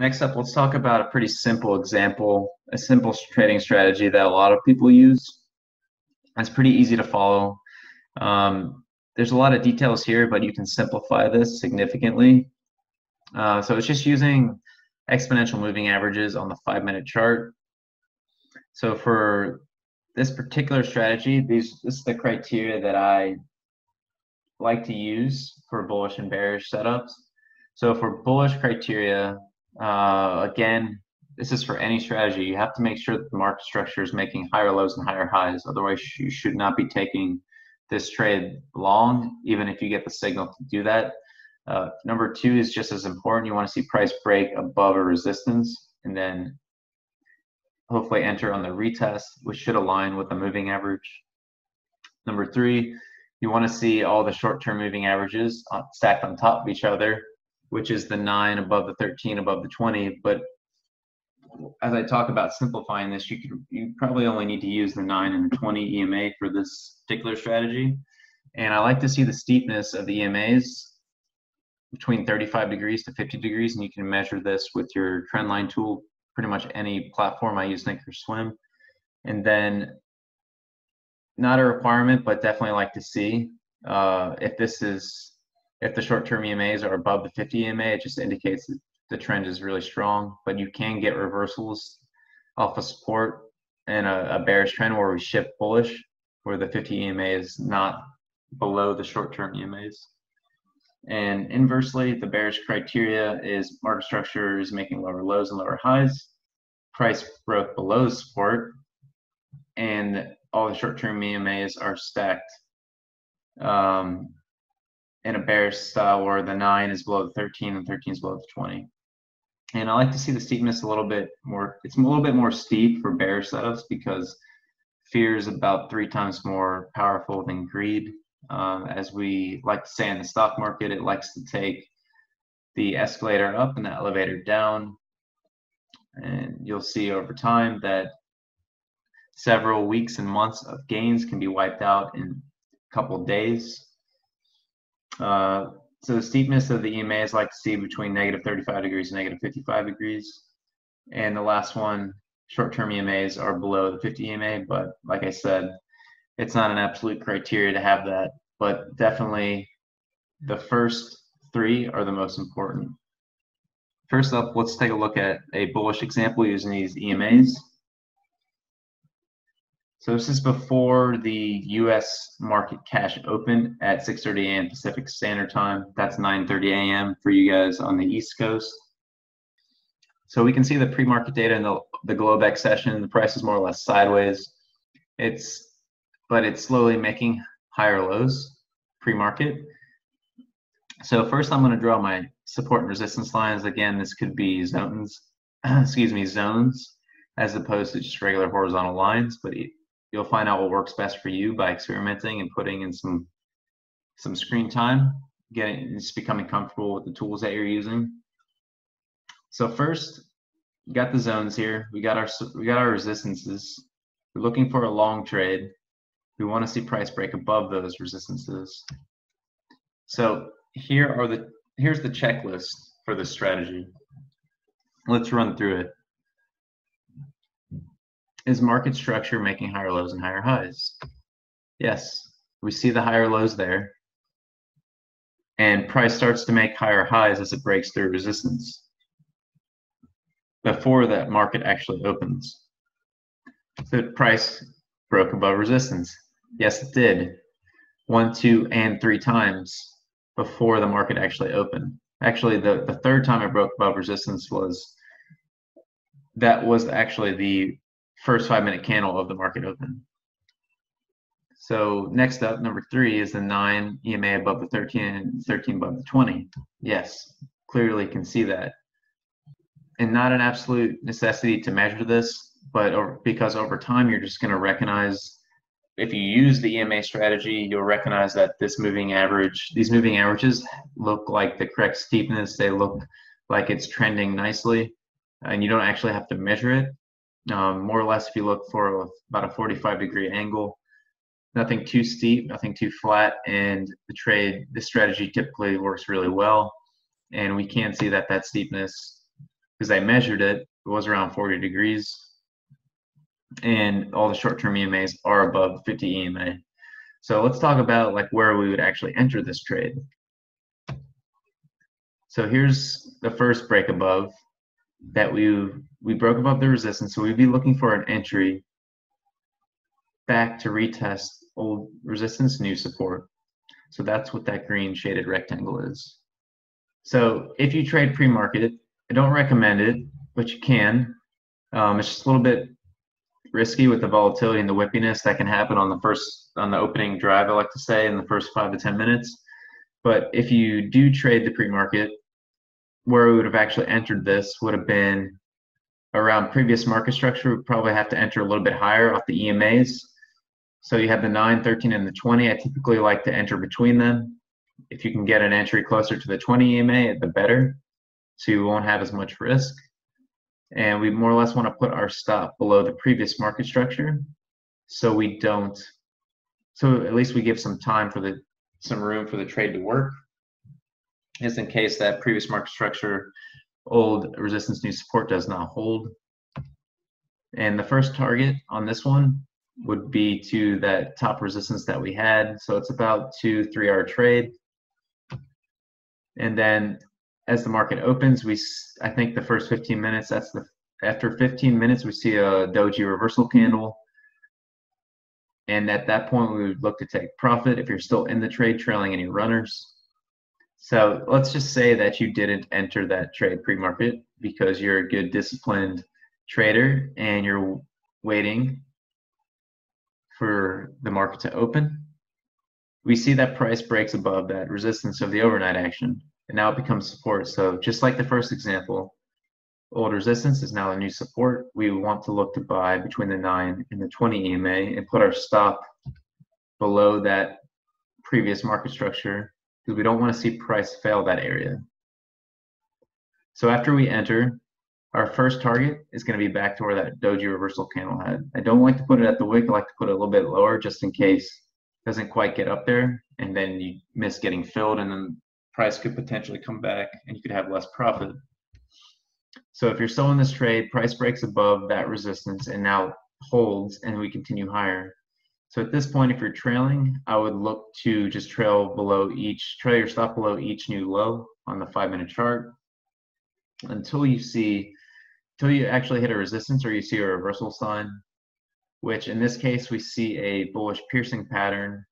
Next up, let's talk about a pretty simple example, a simple trading strategy that a lot of people use. It's pretty easy to follow. Um, there's a lot of details here, but you can simplify this significantly. Uh, so it's just using exponential moving averages on the five minute chart. So for this particular strategy, these this is the criteria that I like to use for bullish and bearish setups. So for bullish criteria, uh, again, this is for any strategy. You have to make sure that the market structure is making higher lows and higher highs. Otherwise, you should not be taking this trade long, even if you get the signal to do that. Uh, number two is just as important. You want to see price break above a resistance and then hopefully enter on the retest, which should align with the moving average. Number three, you want to see all the short-term moving averages stacked on top of each other which is the 9 above the 13 above the 20 but as i talk about simplifying this you could you probably only need to use the 9 and the 20 ema for this particular strategy. And i like to see the steepness of the emas between 35 degrees to 50 degrees and you can measure this with your trendline tool pretty much any platform. I use thinkorswim and then not a requirement but definitely like to see uh, if this is if the short-term EMAs are above the 50 EMA, it just indicates that the trend is really strong. But you can get reversals off of support and a, a bearish trend where we shift bullish, where the 50 EMA is not below the short-term EMAs. And inversely, the bearish criteria is market structure is making lower lows and lower highs. Price broke below support, and all the short-term EMAs are stacked um, in a bearish style where the 9 is below the 13 and 13 is below the 20. And I like to see the steepness a little bit more, it's a little bit more steep for bearish setups because fear is about three times more powerful than greed. Um, as we like to say in the stock market, it likes to take the escalator up and the elevator down. And you'll see over time that several weeks and months of gains can be wiped out in a couple days uh, so the steepness of the EMA is like to see between negative 35 degrees and negative 55 degrees. And the last one, short-term EMAs are below the 50 EMA, but like I said, it's not an absolute criteria to have that, but definitely the first three are the most important. First up, let's take a look at a bullish example using these EMAs. So this is before the U.S. market cash opened at 6:30 a.m. Pacific Standard Time. That's 9:30 a.m. for you guys on the East Coast. So we can see the pre-market data in the the Globex session. The price is more or less sideways. It's but it's slowly making higher lows pre-market. So first, I'm going to draw my support and resistance lines. Again, this could be zones, excuse me, zones, as opposed to just regular horizontal lines. But you'll find out what works best for you by experimenting and putting in some some screen time, getting just becoming comfortable with the tools that you're using. So first, got the zones here. We got our we got our resistances. We're looking for a long trade. We want to see price break above those resistances. So here are the here's the checklist for the strategy. Let's run through it is market structure making higher lows and higher highs? Yes, we see the higher lows there. And price starts to make higher highs as it breaks through resistance before that market actually opens. So price broke above resistance. Yes, it did. One, two, and three times before the market actually opened. Actually, the, the third time it broke above resistance was that was actually the first five minute candle of the market open. So next up, number three is the nine EMA above the 13 and 13 above the 20. Yes, clearly can see that. And not an absolute necessity to measure this, but over, because over time you're just going to recognize if you use the EMA strategy, you'll recognize that this moving average, these moving averages look like the correct steepness. They look like it's trending nicely, and you don't actually have to measure it um, more or less if you look for about a 45 degree angle nothing too steep nothing too flat and the trade this strategy typically works really well and we can see that that steepness because I measured it, it was around 40 degrees. And all the short-term EMAs are above 50 EMA. So let's talk about like where we would actually enter this trade. So here's the first break above that we we broke above the resistance. So we'd be looking for an entry back to retest old resistance, new support. So that's what that green shaded rectangle is. So if you trade pre-market, I don't recommend it, but you can. Um, it's just a little bit risky with the volatility and the whippiness that can happen on the first on the opening drive. I like to say in the first five to ten minutes. But if you do trade the pre-market, where we would have actually entered this would have been around previous market structure. We'd probably have to enter a little bit higher off the EMAs. So you have the 9, 13, and the 20. I typically like to enter between them. If you can get an entry closer to the 20 EMA, the better. So you won't have as much risk. And we more or less want to put our stop below the previous market structure so we don't, so at least we give some time for the, some room for the trade to work just in case that previous market structure, old resistance, new support does not hold. And the first target on this one would be to that top resistance that we had. So it's about two, three hour trade. And then as the market opens, we, I think the first 15 minutes, that's the, after 15 minutes, we see a doji reversal candle. And at that point, we would look to take profit if you're still in the trade, trailing any runners. So let's just say that you didn't enter that trade pre-market because you're a good disciplined trader and you're waiting for the market to open. We see that price breaks above that resistance of the overnight action and now it becomes support. So just like the first example, old resistance is now a new support. We want to look to buy between the 9 and the 20 EMA and put our stop below that previous market structure because we don't want to see price fail that area. So after we enter, our first target is going to be back to where that doji reversal candle had. I don't like to put it at the wick. I like to put it a little bit lower just in case it doesn't quite get up there and then you miss getting filled and then price could potentially come back and you could have less profit. So if you're selling this trade, price breaks above that resistance and now holds and we continue higher. So at this point, if you're trailing, I would look to just trail below each, trail your stop below each new low on the five minute chart until you see, until you actually hit a resistance or you see a reversal sign, which in this case, we see a bullish piercing pattern.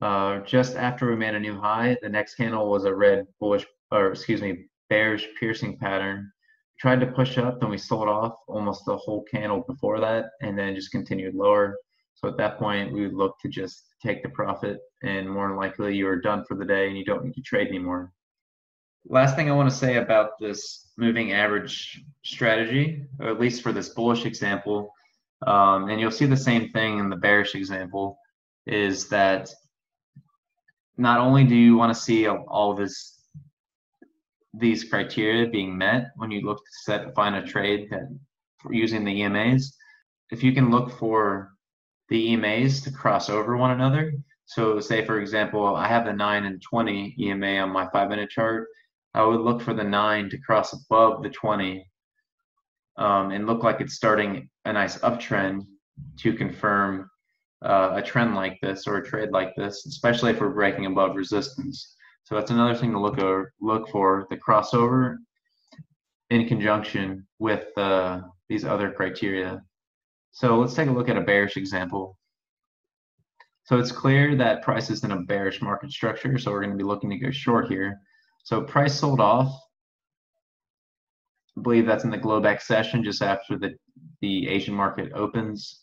Uh, just after we made a new high, the next candle was a red bullish, or excuse me, bearish piercing pattern. Tried to push up, then we sold off almost the whole candle before that, and then just continued lower so at that point, we would look to just take the profit, and more than likely, you are done for the day and you don't need to trade anymore. Last thing I want to say about this moving average strategy, or at least for this bullish example, um, and you'll see the same thing in the bearish example, is that not only do you want to see all this these criteria being met when you look to set find a trade that using the EMAs, if you can look for the EMAs to cross over one another. So say for example, I have the 9 and 20 EMA on my 5 minute chart. I would look for the 9 to cross above the 20 um, and look like it's starting a nice uptrend to confirm uh, a trend like this or a trade like this, especially if we're breaking above resistance. So that's another thing to look look for the crossover in conjunction with uh, these other criteria. So let's take a look at a bearish example. So it's clear that price is in a bearish market structure, so we're going to be looking to go short here. So price sold off. I believe that's in the Globex session just after the, the Asian market opens.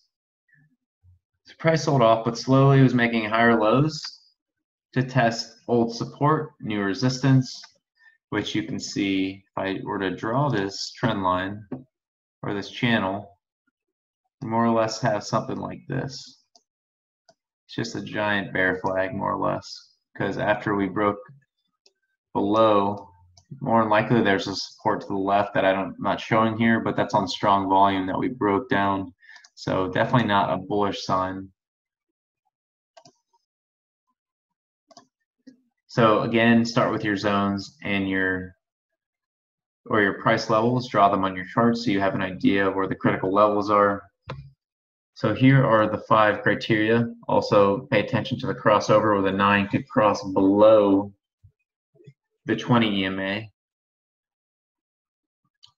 So price sold off, but slowly was making higher lows to test old support, new resistance, which you can see if I were to draw this trend line or this channel, more or less have something like this. It's just a giant bear flag, more or less, because after we broke below, more than likely there's a support to the left that I don't, I'm not showing here, but that's on strong volume that we broke down. So definitely not a bullish sign. So again, start with your zones and your or your price levels, draw them on your chart so you have an idea of where the critical levels are. So here are the five criteria. Also pay attention to the crossover where the nine could cross below the 20 EMA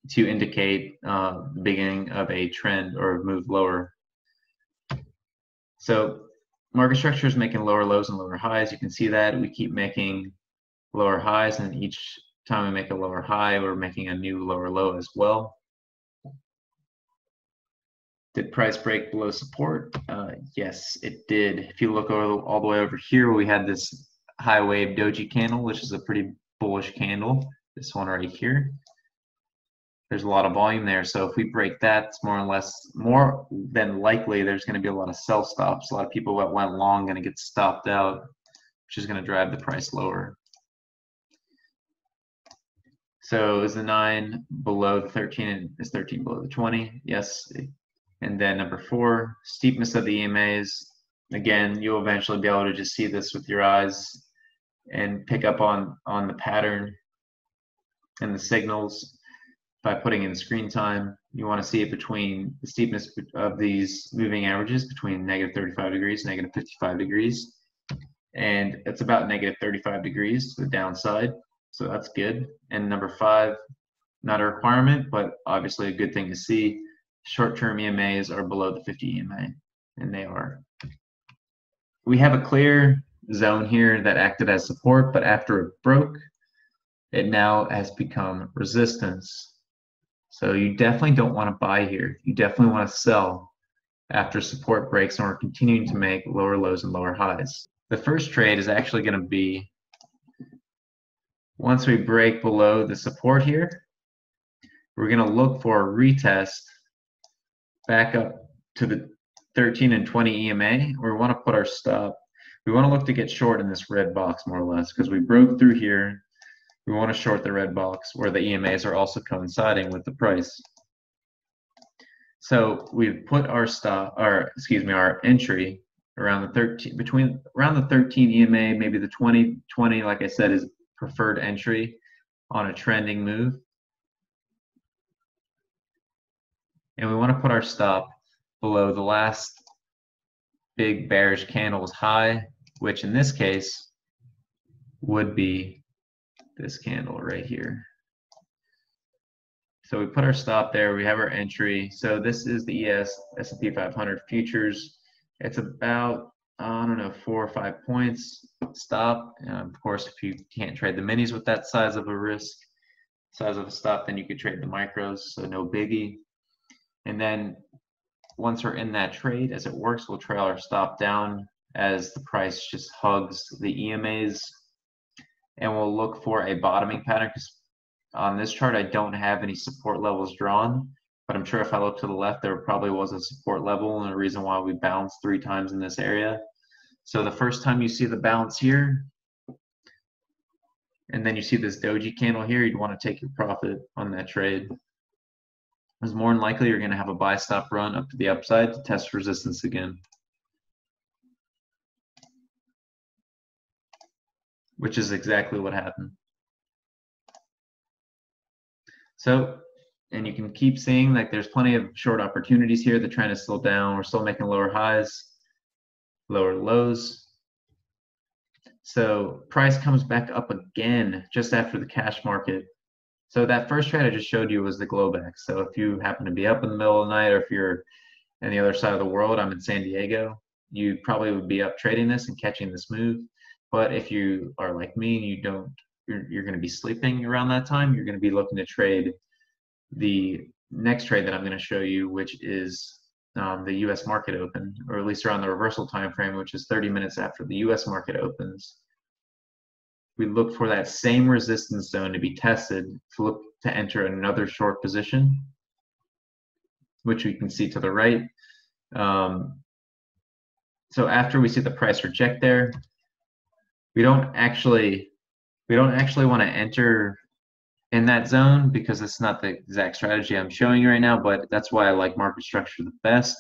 to indicate uh, the beginning of a trend or move lower. So market structure is making lower lows and lower highs. You can see that we keep making lower highs and each time we make a lower high, we're making a new lower low as well. Did price break below support? Uh, yes, it did. If you look all, all the way over here, we had this high wave doji candle, which is a pretty bullish candle. This one right here. There's a lot of volume there. So if we break that, it's more or less, more than likely, there's going to be a lot of sell stops. A lot of people that went long going to get stopped out, which is going to drive the price lower. So is the 9 below the 13 and is 13 below the 20? Yes. And then number four, steepness of the EMAs. Again, you'll eventually be able to just see this with your eyes and pick up on, on the pattern and the signals by putting in screen time. You want to see it between the steepness of these moving averages between negative 35 degrees, negative 55 degrees. And it's about negative 35 degrees to the downside. So that's good. And number five, not a requirement, but obviously a good thing to see. Short-term EMAs are below the 50 EMA, and they are. We have a clear zone here that acted as support, but after it broke, it now has become resistance. So you definitely don't want to buy here. You definitely want to sell after support breaks and we're continuing to make lower lows and lower highs. The first trade is actually going to be once we break below the support here, we're going to look for a retest back up to the 13 and 20 EMA. We want to put our stop. We want to look to get short in this red box more or less because we broke through here. We want to short the red box where the EMAs are also coinciding with the price. So we've put our stop, or excuse me, our entry around the 13, between around the 13 EMA, maybe the 20, 20, like I said, is preferred entry on a trending move. And we want to put our stop below the last big bearish candle's high, which in this case would be this candle right here. So we put our stop there, we have our entry. So this is the ES S&P 500 futures. It's about I don't know, four or five points, stop. of course, if you can't trade the minis with that size of a risk, size of a stop, then you could trade the micros, so no biggie. And then once we're in that trade, as it works, we'll trail our stop down as the price just hugs the EMAs. And we'll look for a bottoming pattern because on this chart, I don't have any support levels drawn. But I'm sure if I look to the left, there probably was a support level and a reason why we bounced three times in this area. So the first time you see the bounce here, and then you see this doji candle here, you'd want to take your profit on that trade. Because more than likely you're going to have a buy stop run up to the upside to test resistance again. Which is exactly what happened. So and you can keep seeing like there's plenty of short opportunities here. The trend is still down. We're still making lower highs, lower lows. So price comes back up again just after the cash market. So that first trade I just showed you was the Globex. So if you happen to be up in the middle of the night or if you're on the other side of the world, I'm in San Diego, you probably would be up trading this and catching this move. But if you are like me and you don't, you're, you're going to be sleeping around that time, you're going to be looking to trade the next trade that I'm going to show you, which is um, the U.S. market open, or at least around the reversal time frame, which is 30 minutes after the U.S. market opens. We look for that same resistance zone to be tested to look to enter another short position, which we can see to the right. Um, so after we see the price reject there, we don't actually we don't actually want to enter in that zone because it's not the exact strategy I'm showing you right now, but that's why I like market structure the best.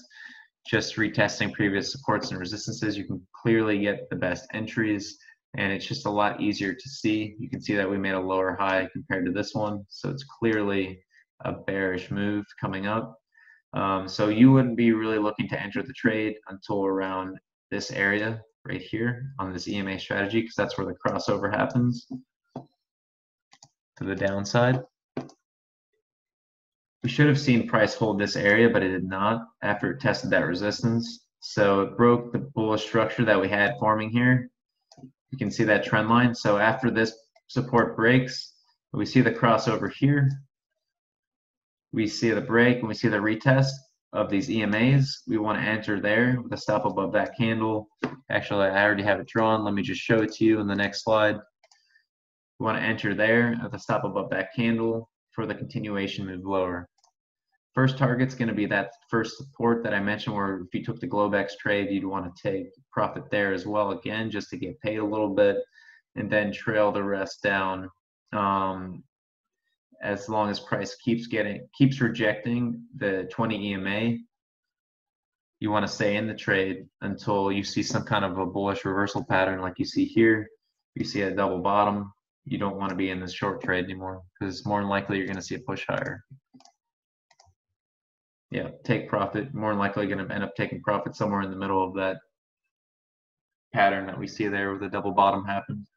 Just retesting previous supports and resistances, you can clearly get the best entries and it's just a lot easier to see. You can see that we made a lower high compared to this one, so it's clearly a bearish move coming up. Um, so you wouldn't be really looking to enter the trade until around this area right here on this EMA strategy because that's where the crossover happens to the downside. We should have seen price hold this area, but it did not after it tested that resistance. So it broke the bullish structure that we had forming here. You can see that trend line. So after this support breaks, we see the crossover here. We see the break and we see the retest of these EMAs. We want to enter there with a stop above that candle. Actually, I already have it drawn. Let me just show it to you in the next slide. We want to enter there at the stop above that candle for the continuation move lower. First target's going to be that first support that I mentioned where if you took the Globex trade, you'd want to take profit there as well again, just to get paid a little bit and then trail the rest down. Um, as long as price keeps getting, keeps rejecting the 20 EMA, you want to stay in the trade until you see some kind of a bullish reversal pattern like you see here. You see a double bottom, you don't want to be in this short trade anymore because more than likely you're going to see a push higher yeah, take profit. More than likely going to end up taking profit somewhere in the middle of that pattern that we see there where the double bottom happens.